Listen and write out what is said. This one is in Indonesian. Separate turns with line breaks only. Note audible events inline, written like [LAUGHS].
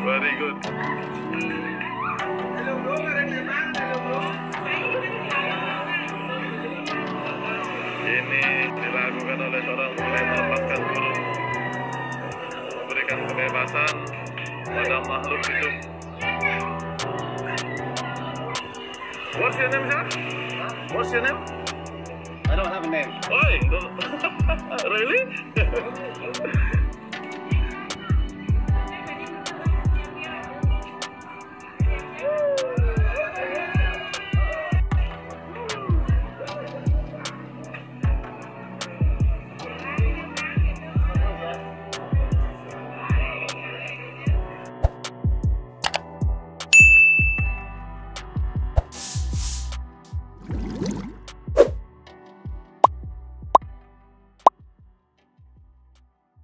good. Ini dilakukan oleh seorang mulai melepaskan guru memberikan kebebasan pada makhluk hidup. What's your name, sir? What's your name?
I don't have a name.
Oi, [LAUGHS] really? [LAUGHS]